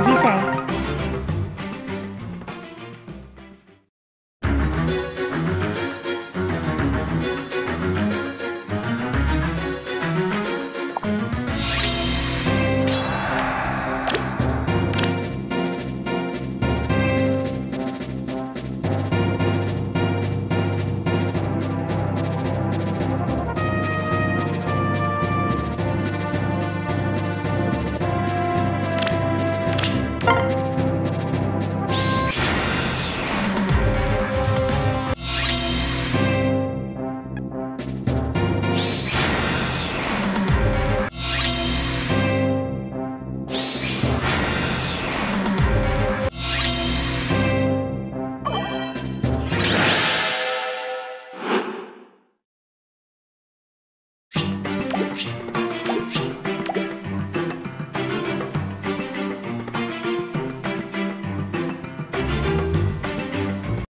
As you say. option.